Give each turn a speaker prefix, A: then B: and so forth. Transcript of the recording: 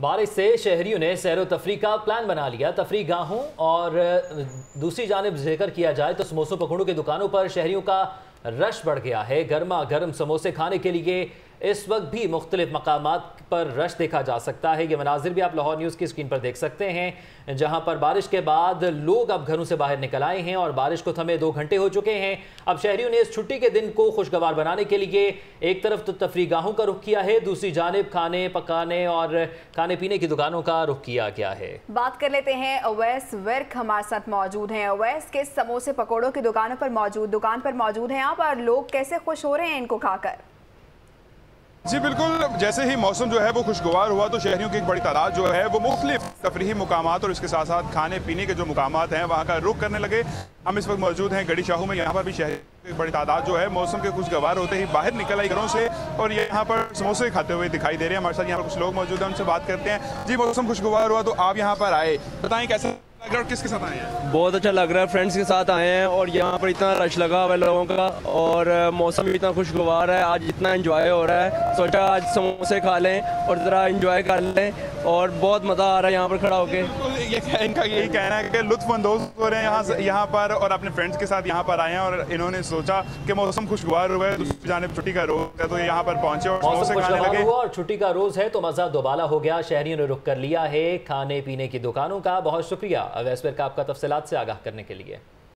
A: بارش سے شہریوں نے سیر و تفریح کا پلان بنا لیا۔ تفریح گاہوں اور دوسری جانب ذکر کیا جائے تو سموسوں پکوڑوں کی دکانوں پر شہریوں کا رش بڑھ گیا ہے۔ گرما گرم سموسے کھانے کے لیے اس وقت بھی مختلف مقامات پر رش دیکھا جا سکتا ہے۔ یہ مناظر بھی آپ لاہور نیوز کی سکرین پر دیکھ سکتے ہیں، جہاں پر بارش کے بعد لوگ اب گھروں سے باہر نکل آئے ہیں اور بارش کو تھمے دو گھنٹے ہو چکے ہیں۔ اب شہریوں نے اس چھٹی کے دن کو خوشگوار بنانے کے لیے ایک طرف تو تفریح گاہوں کا رخ کیا ہے، دوسری جانب کھانے، پکانے اور کھانے پینے کی دکانوں کا رخ کیا گیا ہے۔
B: بات کر لیتے ہیں، اویس ورک ہمارے ساتھ موجود ہیں۔ اویس کے سموسے پکوڑوں کی دکانوں پر موجود، دکان پر موجود ہیں۔ آپ اور لوگ کیسے خوش ہو رہے ہیں ان کو کھا کر؟
C: جی بالکل، جیسے ہی موسم جو ہے وہ خوشگوار ہوا تو شہریوں کی ایک بڑی تعداد جو ہے وہ مختلف تفریحی مقامات اور اس کے ساتھ ساتھ کھانے پینے کے جو مقامات ہیں وہاں کا رخ کرنے لگے۔ ہم اس وقت موجود ہیں گڑی شاہوں میں، یہاں پر بھی شہری کی بڑی تعداد جو ہے موسم کے خوشگوار ہوتے ہی باہر نکل آئی گھروں سے اور یہاں پر سموسے کھاتے ہوئے دکھائی دے رہے ہیں۔ ہمارے ساتھ یہاں پر کچھ لوگ موجود ہیں ان سے بات کرتے ہیں۔ جی موسم خوشگوار ہوا تو آپ یہاں پر آئے۔ بتائیں کیسے کس کے ساتھ آئے ہیں؟
D: بہت اچھا لگ رہا ہے فرینڈس کے ساتھ آئے ہیں اور یہاں پر اتنا رش لگا ہوا ہے لوگوں کا اور موسم بھی اتنا خوشگوار ہے، آج اتنا انجوائے ہو رہا ہے۔ سوچا آج سموسے کھا لیں اور ذرا انجوائے کر لیں اور بہت مزہ آ رہا ہے یہاں پر کھڑا ہو کے۔
C: ان کا یہی کہنا ہے کہ لطف اندوز ہو رہے ہیں یہاں یہاں پر اور اپنے فرینڈس کے ساتھ یہاں پر آئے ہیں اور انہوں نے سوچا کہ موسم خوشگوار ہوا ہے دوسری جانب چھٹی کا روز ہے تو یہاں پر پہنچے اور سموسے کھانے لگے۔
A: اور چھٹی کا روز ہے تو مزہ دوبالا ہو گیا شہریوں نے رخ کر لیا ہے کھانے پینے کی دکانوں کا بہت شکریہ۔ اویس پر کا آپ کا تفصیلات سے آگاہ کرنے کے لیے۔